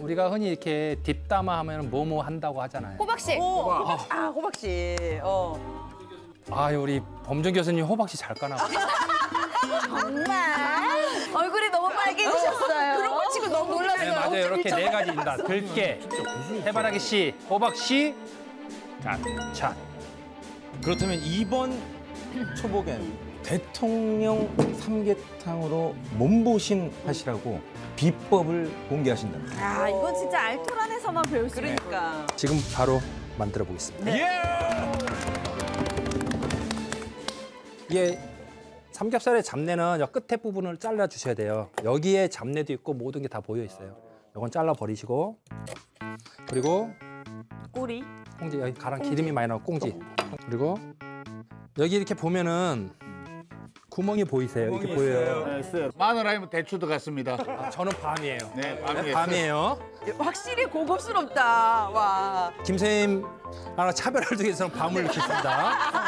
우리가 흔히 이렇게 뒷담화 하면 뭐뭐 한다고 하잖아요. 호박 씨. 오, 아 호박 씨. 어. 아, 우리 범준 교수님 호박 씨 잘 까나 봐. 정말 얼굴이 너무 빨개지셨어요. 그런 거 치고 너무 네, 놀랐어요. 맞아요. 이렇게 네 가지입니다. 들깨, 해바라기 씨, 호박 씨, 자, 자. 그렇다면 이번 초복엔 대통령 삼계탕으로 몸보신 하시라고 비법을 공개하신답니다. 아 이건 진짜 알토란에서만 배울 수 있는. 그러니까. 지금 바로 만들어 보겠습니다. 이게 삼겹살의 잡내는 여 끝에 부분을 잘라 주셔야 돼요. 여기에 잡내도 있고 모든 게 다 보여 있어요. 이건 잘라 버리시고 그리고 꼬리. 꽁지 여기 가랑 기름이 많이 나고 꽁지 그리고 여기 이렇게 보면은 구멍이 보이세요? 이렇게 보여요. 마늘 아니면 대추도 같습니다. 아, 저는 밤이에요. 네, 밤이겠어요. 밤이에요. 확실히 고급스럽다. 와. 김선임 하나 차별을 두기 위해서는 밤을 넣겠습니다.